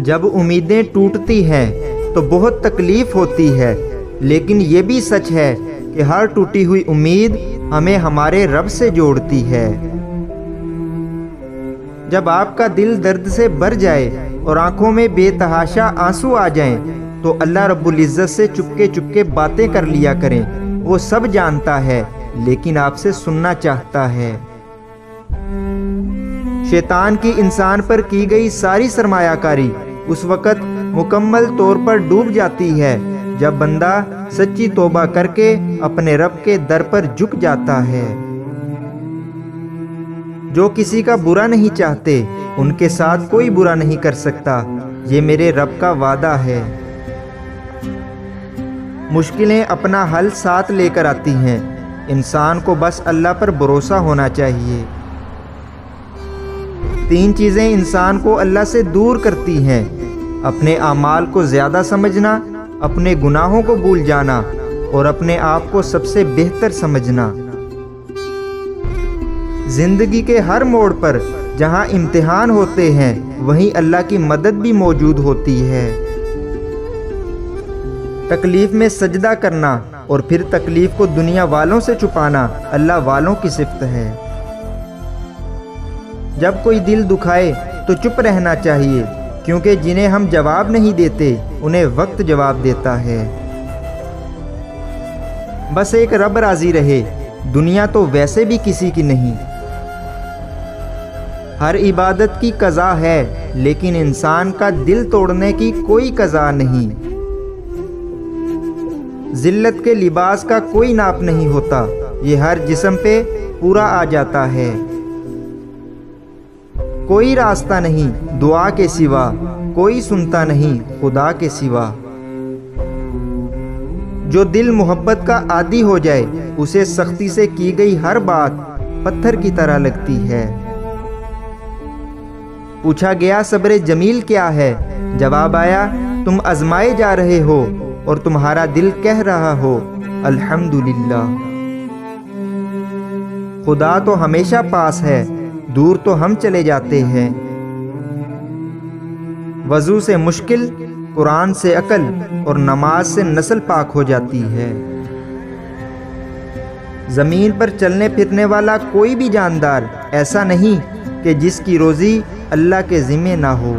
जब उम्मीदें टूटती हैं तो बहुत तकलीफ़ होती है। लेकिन ये भी सच है कि हर टूटी हुई उम्मीद हमें हमारे रब से जोड़ती है। जब आपका दिल दर्द से भर जाए और आँखों में बेतहाशा आँसू आ जाएँ, तो अल्लाह रब्बुल इज़्ज़त से चुपके चुपके बातें कर लिया करें। वो सब जानता है लेकिन आपसे सुनना चाहता है। शैतान की इंसान पर की गई सारी सरमायाकारी उस वक़्त मुकम्मल तौर पर डूब जाती है, जब बंदा सच्ची तोबा करके अपने रब के दर पर झुक जाता है। जो किसी का बुरा नहीं चाहते, उनके साथ कोई बुरा नहीं कर सकता। ये मेरे रब का वादा है। मुश्किलें अपना हल साथ लेकर आती हैं। इंसान को बस अल्लाह पर भरोसा होना चाहिए। तीन चीज़ें इंसान को अल्लाह से दूर करती हैं। अपने अमाल को ज़्यादा समझना, अपने गुनाहों को भूल जाना और अपने आप को सबसे बेहतर समझना। ज़िंदगी के हर मोड़ पर जहाँ इम्तिहान होते हैं, वहीं अल्लाह की मदद भी मौजूद होती है। तकलीफ़ में सजदा करना और फिर तकलीफ़ को दुनिया वालों से छुपाना अल्लाह वालों की सिफत है। जब कोई दिल दुखाए तो चुप रहना चाहिए, क्योंकि जिन्हें हम जवाब नहीं देते, उन्हें वक्त जवाब देता है। बस एक रब राज़ी रहे, दुनिया तो वैसे भी किसी की नहीं। हर इबादत की कज़ा है, लेकिन इंसान का दिल तोड़ने की कोई कज़ा नहीं। जिल्लत के लिबास का कोई नाप नहीं होता, ये हर जिस्म पे पूरा आ जाता है। कोई रास्ता नहीं, दुआ के सिवा, कोई सुनता नहीं, खुदा के सिवा। जो दिल मोहब्बत का आदि हो जाए, उसे सख्ती से की गई हर बात पत्थर की तरह लगती है। पूछा गया सब्र जमील क्या है? जवाब आया, तुम आजमाए जा रहे हो और तुम्हारा दिल कह रहा हो, अल्हम्दुलिल्लाह। खुदा तो हमेशा पास है दूर तो हम चले जाते हैं। वज़ू से मुश्किल, कुरान से अकल और नमाज़ से नस्ल पाक हो जाती है। ज़मीन पर चलने फिरने वाला कोई भी जानदार ऐसा नहीं कि जिसकी रोज़ी अल्लाह के ज़िम्मे ना हो।